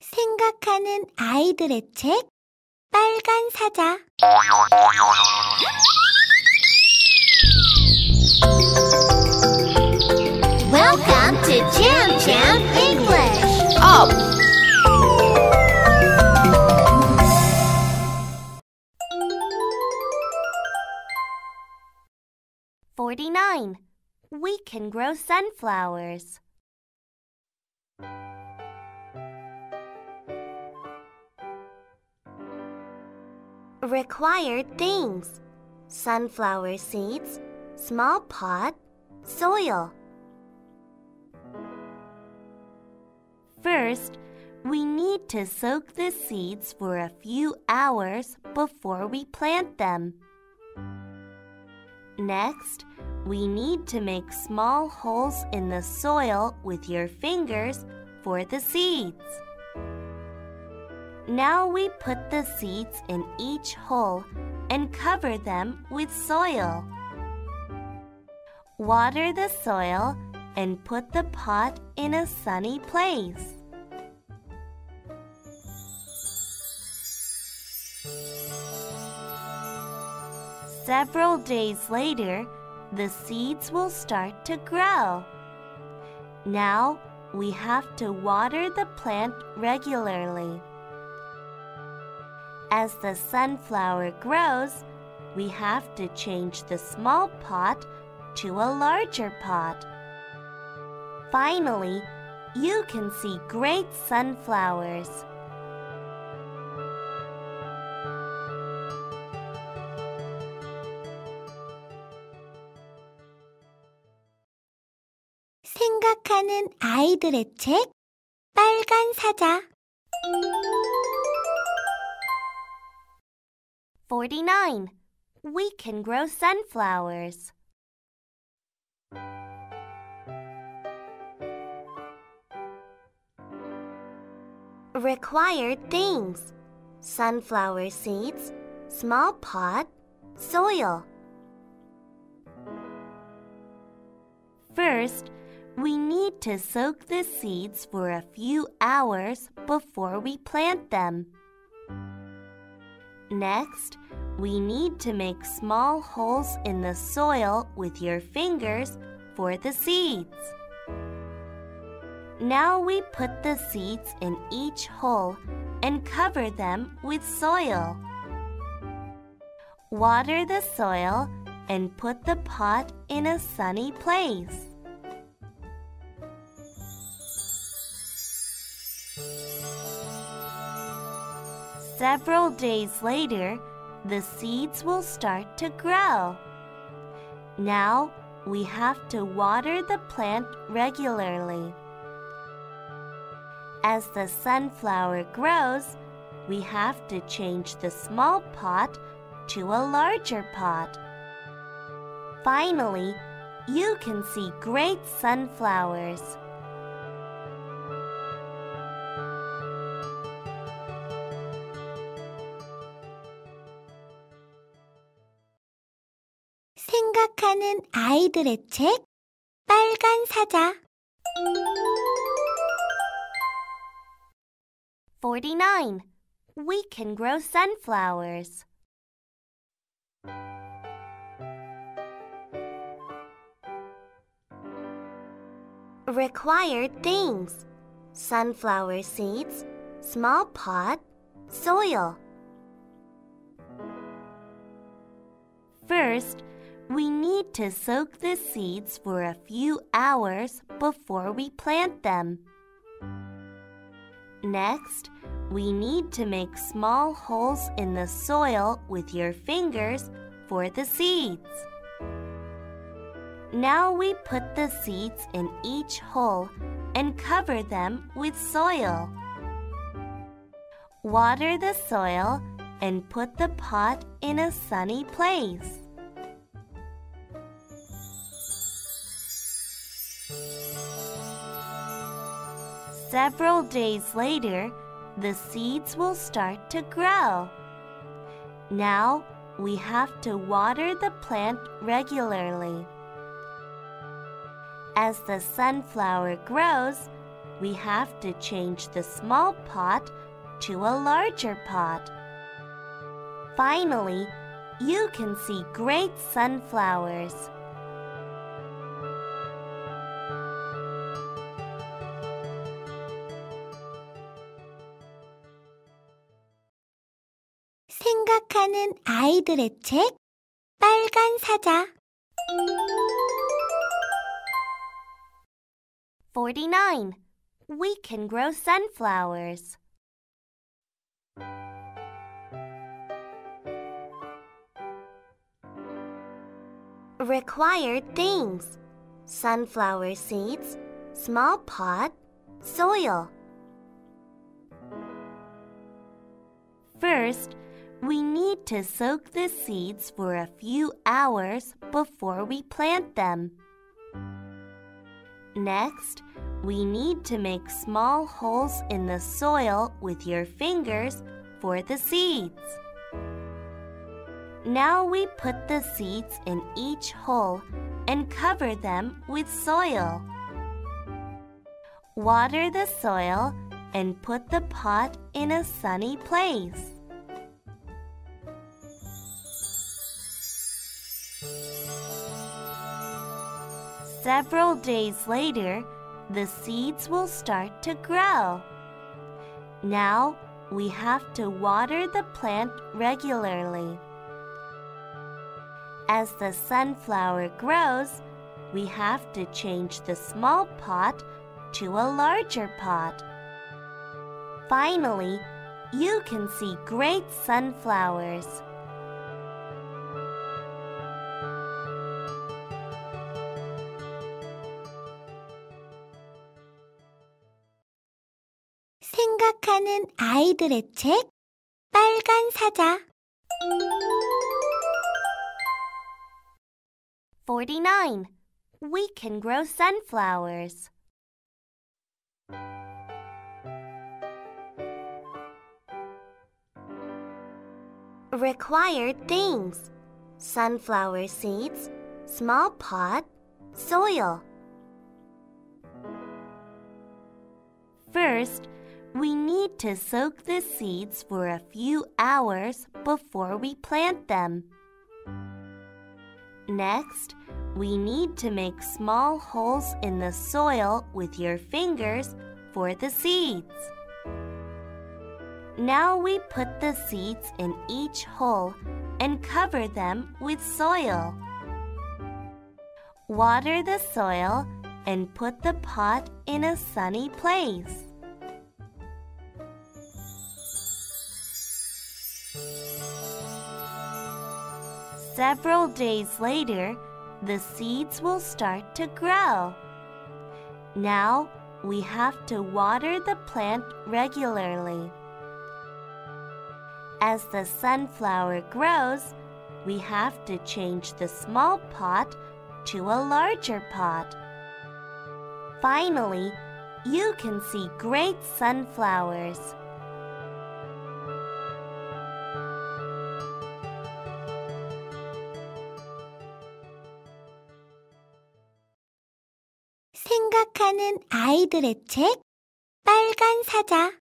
생각하는 아이들의 책 빨간 사자 Welcome to Jam Jam English. Up! Forty-nine. We can grow sunflowers. Required things sunflower seeds, small pot, soil. First, we need to soak the seeds for a few hours before we plant them. Next, we need to make small holes in the soil with your fingers for the seeds. Now we put the seeds in each hole and cover them with soil. Water the soil and put the pot in a sunny place. Several days later, the seeds will start to grow. Now we have to water the plant regularly. As the sunflower grows, we have to change the small pot to a larger pot. Finally, you can see great sunflowers. 생각하는 아이들의 책 빨간 사자 49. We can grow sunflowers. Required things sunflower seeds, small pot, soil. First, we need to soak the seeds for a few hours before we plant them. Next, we need to make small holes in the soil with your fingers for the seeds. Now we put the seeds in each hole and cover them with soil. Water the soil and put the pot in a sunny place. Several days later, the seeds will start to grow. Now we have to water the plant regularly. As the sunflower grows, we have to change the small pot to a larger pot. Finally, you can see great sunflowers. 생각하는 아이들의 책 빨간 사자 49. We can grow sunflowers. Required things sunflower seeds, small pot, soil. First, we need to soak the seeds for a few hours before we plant them. Next, we need to make small holes in the soil with your fingers for the seeds. Now we put the seeds in each hole and cover them with soil. Water the soil and put the pot in a sunny place. Several days later, the seeds will start to grow. Now we have to water the plant regularly. As the sunflower grows, we have to change the small pot to a larger pot. Finally, you can see great sunflowers. 생각하는 아이들의 책 빨간 사자 49. We can grow sunflowers. Required things sunflower seeds, small pot, soil. First, we need to soak the seeds for a few hours before we plant them. Next, we need to make small holes in the soil with your fingers for the seeds. Now we put the seeds in each hole and cover them with soil. Water the soil and put the pot in a sunny place. Several days later, the seeds will start to grow. Now we have to water the plant regularly. As the sunflower grows, we have to change the small pot to a larger pot. Finally, you can see great sunflowers. 생각하는 아이들의 책 빨간 사자 49. We can grow sunflowers. Required things sunflower seeds, small pot, soil. First, we need to soak the seeds for a few hours before we plant them. Next, we need to make small holes in the soil with your fingers for the seeds. Now we put the seeds in each hole and cover them with soil. Water the soil and put the pot in a sunny place. Several days later, the seeds will start to grow. Now we have to water the plant regularly. As the sunflower grows, we have to change the small pot to a larger pot. Finally, you can see great sunflowers. 생각하는 아이들의 책 빨간 사자